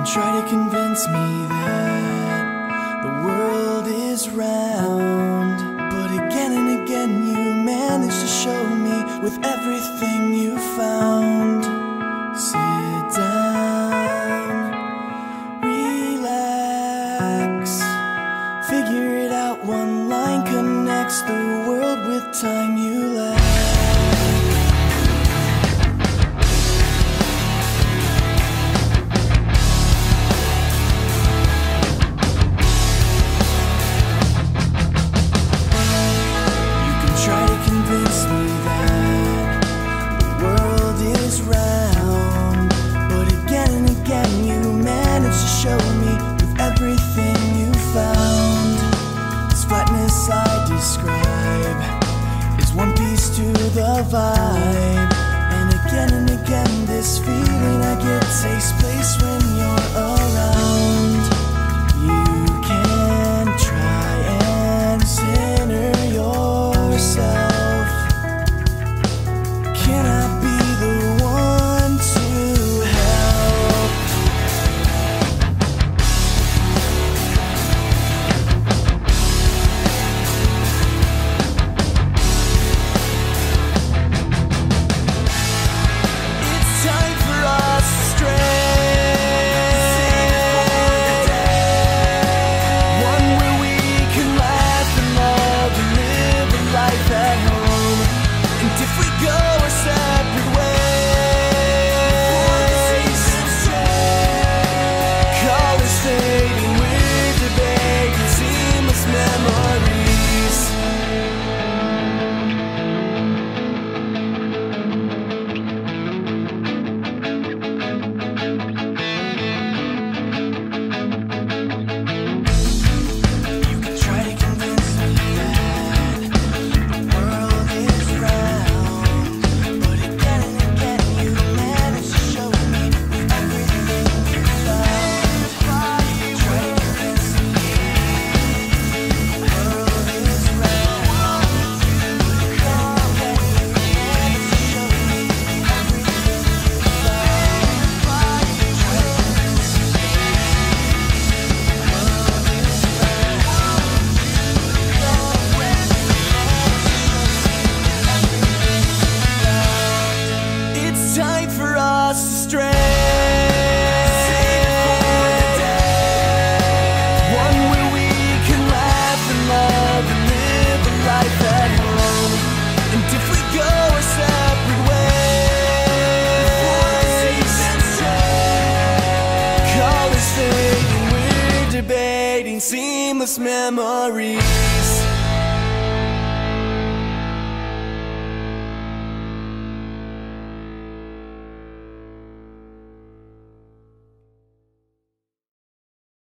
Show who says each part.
Speaker 1: And try to convince me that the world is round. But again and again, you manage to show me with everything you found. Sit down, relax, figure it out. One line connects the world with time you lack. of. seamless memories.